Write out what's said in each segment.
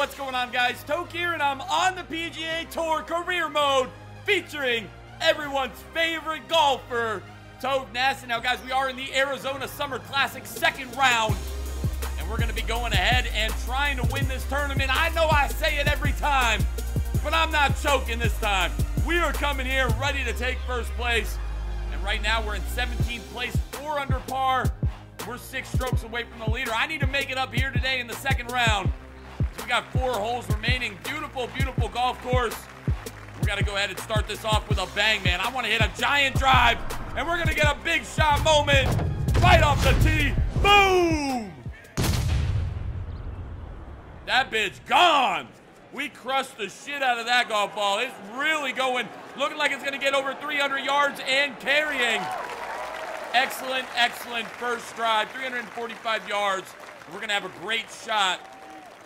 what's going on, guys? Toke here, and I'm on the PGA Tour career mode featuring everyone's favorite golfer, Toke Nasty. Now, guys, we are in the Arizona Summer Classic second round, and we're going to be going ahead and trying to win this tournament. I know I say it every time, but I'm not choking this time. We are coming here ready to take first place, and right now we're in 17th place, four under par. We're six strokes away from the leader. I need to make it up here today in the second round. So we got four holes remaining. Beautiful, beautiful golf course. We got to go ahead and start this off with a bang, man. I want to hit a giant drive, and we're going to get a big shot moment right off the tee. Boom! That bitch gone. We crushed the shit out of that golf ball. It's really going, looking like it's going to get over 300 yards and carrying. Excellent, excellent first drive, 345 yards. We're going to have a great shot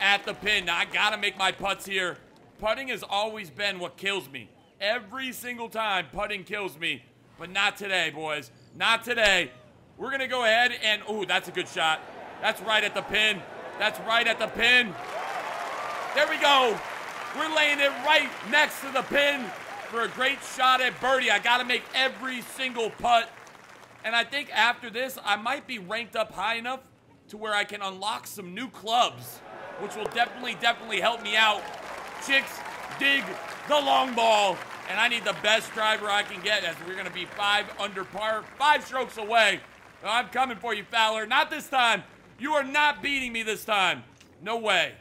at the pin. Now, I got to make my putts here. Putting has always been what kills me. Every single time, putting kills me. But not today, boys. Not today. We're going to go ahead and... Ooh, that's a good shot. That's right at the pin. That's right at the pin. There we go. We're laying it right next to the pin for a great shot at birdie. I got to make every single putt. And I think after this, I might be ranked up high enough to where I can unlock some new clubs, which will definitely, definitely help me out. Chicks, dig the long ball. And I need the best driver I can get as we're going to be five under par, five strokes away. I'm coming for you, Fowler. Not this time. You are not beating me this time. No way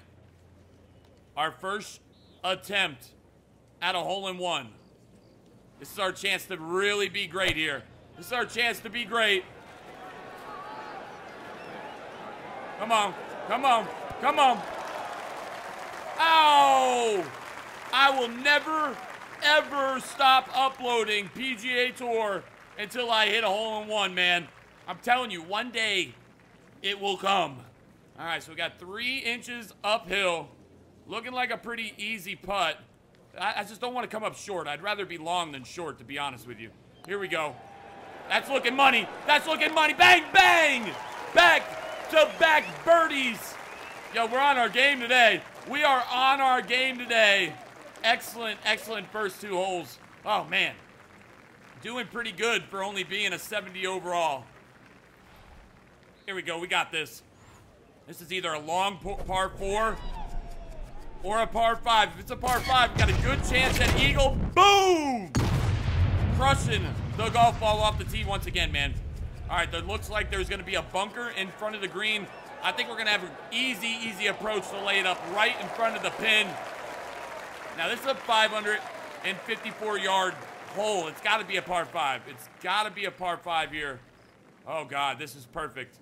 our first attempt at a hole in one. This is our chance to really be great here. This is our chance to be great. Come on, come on, come on. Ow! I will never, ever stop uploading PGA Tour until I hit a hole in one, man. I'm telling you, one day it will come. All right, so we got three inches uphill. Looking like a pretty easy putt. I, I, just don't want to come up short. I'd rather be long than short, to be honest with you. Here we go. That's looking money. That's looking money. Bang, bang! Back to back birdies. Yo, we're on our game today. We are on our game today. Excellent, excellent first two holes. Oh, man. Doing pretty good for only being a 70 overall. Here we go. We got this. This is either a long par four or a par five. If it's a par five, got a good chance at eagle. Boom! Crushing the golf ball off the tee once again, man. All right, that looks like there's going to be a bunker in front of the green. I think we're going to have an easy, easy approach to lay it up right in front of the pin. Now, this is a 554-yard hole. It's got to be a par five. It's got to be a par five here. Oh, God, this is perfect.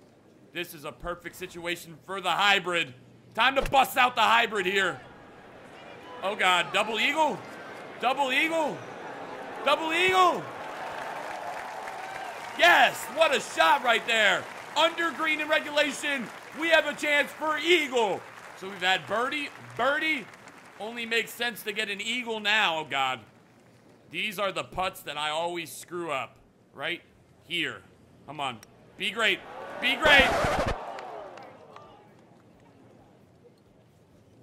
This is a perfect situation for the hybrid. Time to bust out the hybrid here. Oh, God. Double eagle? Double eagle? Double eagle? Yes. What a shot right there. Under green in regulation, we have a chance for eagle. So we've had birdie. Birdie only makes sense to get an eagle now. Oh, God. These are the putts that I always screw up. Right here. Come on. Be great. Be great.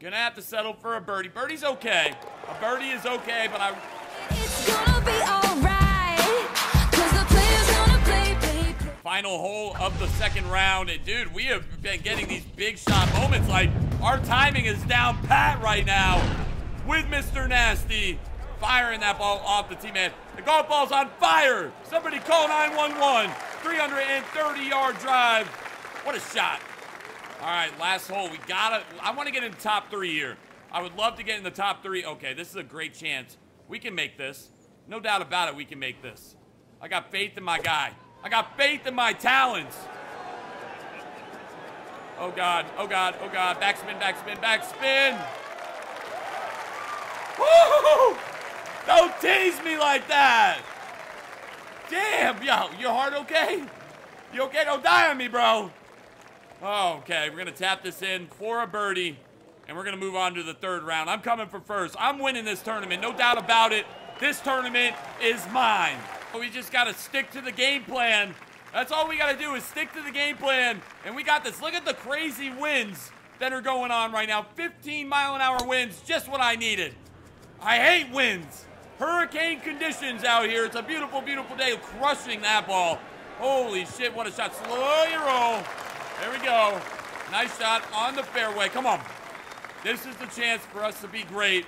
Gonna have to settle for a birdie. Birdie's okay. A birdie is okay, but I. Final hole of the second round. And dude, we have been getting these big shot moments. Like, our timing is down pat right now with Mr. Nasty firing that ball off the tee, man. The golf ball's on fire. Somebody call 911. 330 yard drive. What a shot. All right, last hole. We gotta. I want to get in the top three here. I would love to get in the top three. Okay, this is a great chance. We can make this. No doubt about it, we can make this. I got faith in my guy. I got faith in my talents. Oh, God. Oh, God. Oh, God. Backspin, backspin, backspin. Woo! Don't tease me like that. Damn, yo, your heart okay? You okay? Don't die on me, bro. Oh, okay, we're going to tap this in for a birdie, and we're going to move on to the third round. I'm coming for first. I'm winning this tournament, no doubt about it. This tournament is mine. We just got to stick to the game plan. That's all we got to do is stick to the game plan, and we got this. Look at the crazy winds that are going on right now. 15 mile an hour winds, just what I needed. I hate winds. Hurricane conditions out here. It's a beautiful, beautiful day. Crushing that ball. Holy shit, what a shot. Slow your roll. There we go. Nice shot on the fairway. Come on. This is the chance for us to be great.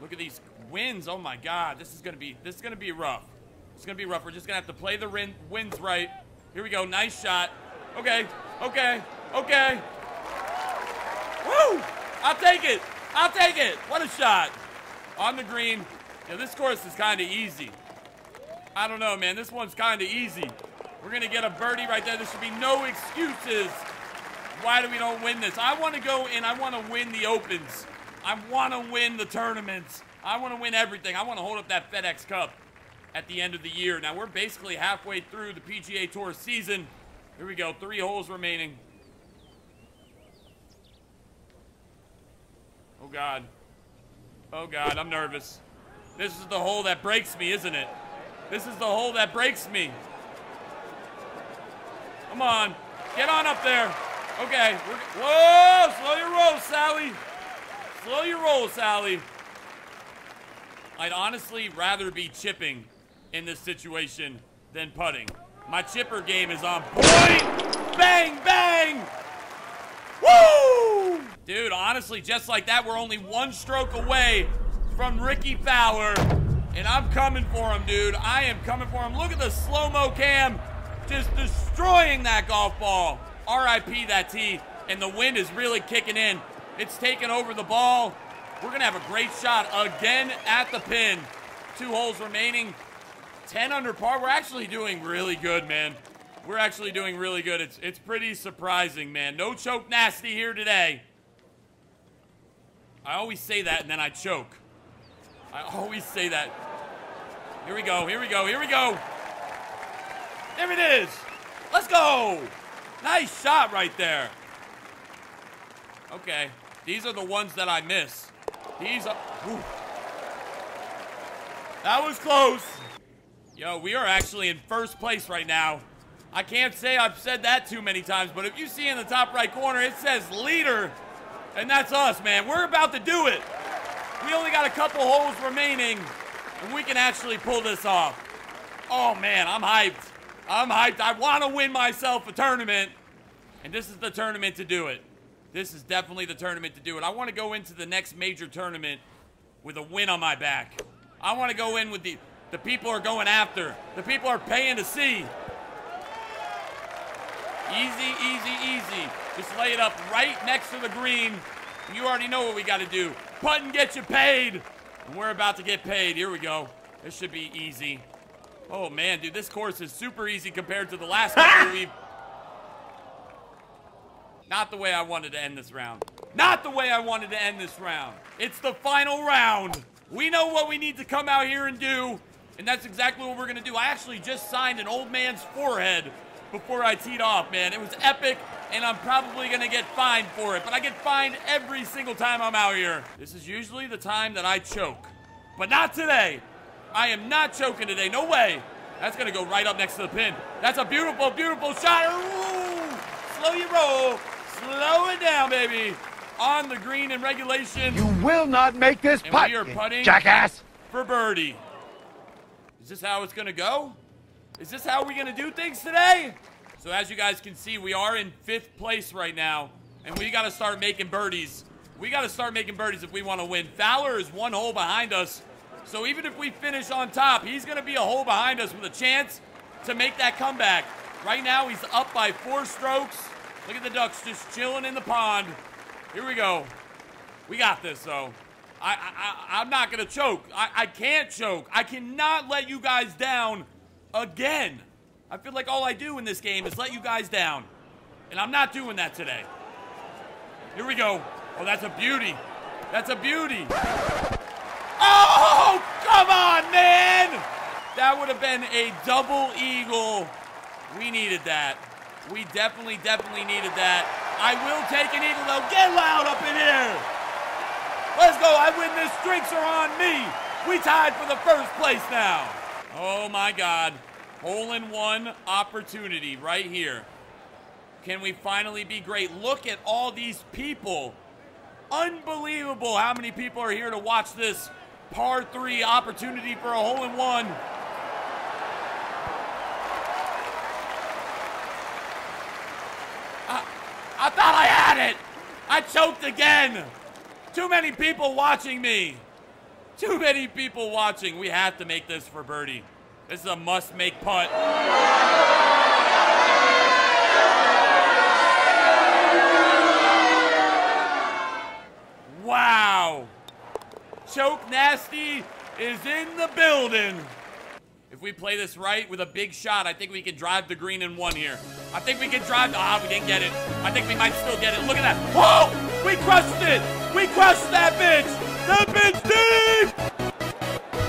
Look at these winds. Oh my god. This is gonna be this is gonna be rough. It's gonna be rough. We're just gonna have to play the winds right. Here we go. Nice shot. Okay. Okay. Okay. Woo! I'll take it. I'll take it. What a shot. On the green. Yeah, this course is kind of easy. I don't know, man. This one's kind of easy. We're going to get a birdie right there. There should be no excuses. Why do we don't win this? I want to go and I want to win the Opens. I want to win the tournaments. I want to win everything. I want to hold up that FedEx Cup at the end of the year. Now, we're basically halfway through the PGA Tour season. Here we go. Three holes remaining. Oh, God. Oh, God. I'm nervous. This is the hole that breaks me, isn't it? This is the hole that breaks me. Come on. Get on up there. Okay. Whoa! Slow your roll, Sally. Slow your roll, Sally. I'd honestly rather be chipping in this situation than putting. My chipper game is on point. Bang, bang. Woo! Dude, honestly, just like that, we're only one stroke away from Rickie Fowler. And I'm coming for him, dude. I am coming for him. Look at the slow-mo cam just destroying that golf ball. RIP that tee. And the wind is really kicking in. It's taking over the ball. We're going to have a great shot again at the pin. Two holes remaining. 10 under par. We're actually doing really good, man. We're actually doing really good. It's, it's pretty surprising, man. No choke nasty here today. I always say that and then I choke. I always say that. Here we go, here we go, here we go. There it is. Let's go. Nice shot right there. Okay, these are the ones that I miss. These are... Whew. That was close. Yo, we are actually in first place right now. I can't say I've said that too many times, but if you see in the top right corner, it says leader, and that's us, man. We're about to do it. We only got a couple holes remaining, and we can actually pull this off. Oh, man, I'm hyped. I'm hyped. I want to win myself a tournament, and this is the tournament to do it. This is definitely the tournament to do it. I want to go into the next major tournament with a win on my back. I want to go in with the, the people are going after. The people are paying to see. Easy, easy, easy. Just lay it up right next to the green. You already know what we got to do. Putt and get you paid. And we're about to get paid. Here we go. This should be easy. Oh, man, dude, this course is super easy compared to the last couple we've... Not the way I wanted to end this round. Not the way I wanted to end this round. It's the final round. We know what we need to come out here and do, and that's exactly what we're going to do. I actually just signed an old man's forehead before I teed off, man. It was epic, and I'm probably going to get fined for it, but I get fined every single time I'm out here. This is usually the time that I choke, but not today. I am not choking today. No way. That's going to go right up next to the pin. That's a beautiful, beautiful shot. Ooh, slow your roll. Slow it down, baby. On the green in regulation. You will not make this putt, we are putting jackass. For birdie. Is this how it's to go? Is this how we're to do things today? So as you guys can see, we are in fifth place right now. And we got to start making birdies. We got to start making birdies if we want to win. Fowler is one hole behind us. So even if we finish on top, he's to be a hole behind us with a chance to make that comeback. Right now, he's up by four strokes. Look at the Ducks just chilling in the pond. Here we go. We got this, though. I, I, I'm not going to choke. I, I can't choke. I cannot let you guys down again. I feel like all I do in this game is let you guys down. And I'm not doing that today. Here we go. Oh, that's a beauty. That's a beauty. Oh, come on, man! That would have been a double eagle. We needed that. We definitely, definitely needed that. I will take an eagle, though. Get loud up in here. Let's go. I win this. Drinks are on me. We tied for the first place now. Oh, my God. Hole in one opportunity right here. Can we finally be great? Look at all these people. Unbelievable how many people are here to watch this par three opportunity for a hole in one. I, I thought I had it. I choked again. Too many people watching me. Too many people watching. We have to make this for birdie. This is a must-make putt. Wow. Choke Nasty is in the building. If we play this right with a big shot, I think we can drive the green in one here. I think we can drive. Ah, we didn't get it. I think we might still get it. Look at that. Whoa! We crushed it. We crushed that bitch. That bitch deep.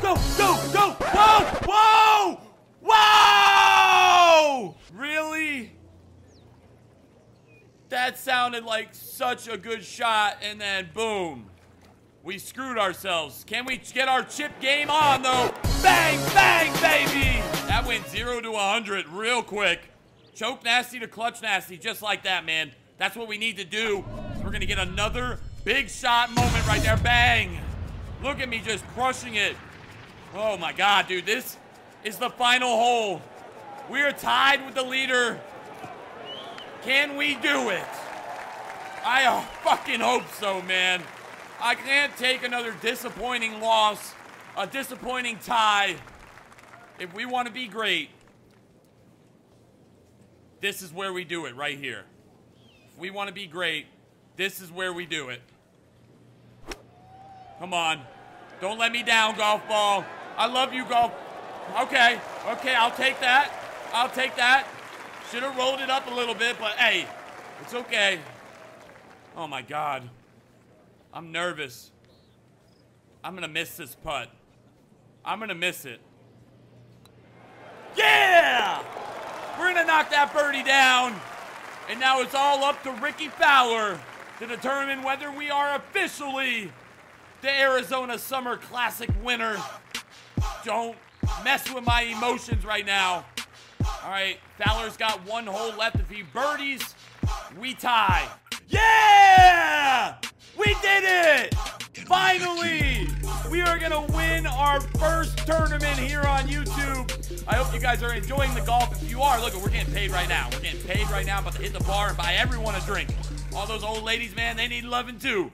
Go, go, go. Whoa, whoa, whoa! Really? That sounded like such a good shot, and then boom. We screwed ourselves. Can we get our chip game on, though? Bang, bang, baby! That went 0 to 100 real quick. Choke nasty to clutch nasty, just like that, man. That's what we need to do. We're going to get another big shot moment right there. Bang! Look at me just crushing it. Oh, my God, dude. This is the final hole. We are tied with the leader. Can we do it? I uh, fucking hope so, man. I can't take another disappointing loss, a disappointing tie. If we want to be great, this is where we do it, right here. If we want to be great, this is where we do it. Come on. Don't let me down, golf ball. I love you, golf. Okay, okay, I'll take that. I'll take that. Should have rolled it up a little bit, but hey, it's okay. Oh my God. I'm nervous. I'm gonna miss this putt. I'm gonna miss it. Yeah! We're gonna knock that birdie down. And now it's all up to Rickie Fowler to determine whether we are officially the Arizona Summer Classic winner. Don't mess with my emotions right now. All right, Fowler's got one hole left. If he birdies, we tie. Yeah! We did it! Finally! We are gonna win our first tournament here on YouTube. I hope you guys are enjoying the golf. If you are, look, we're getting paid right now. We're getting paid right now. I'm about to hit the bar and buy everyone a drink. All those old ladies, man, they need loving too.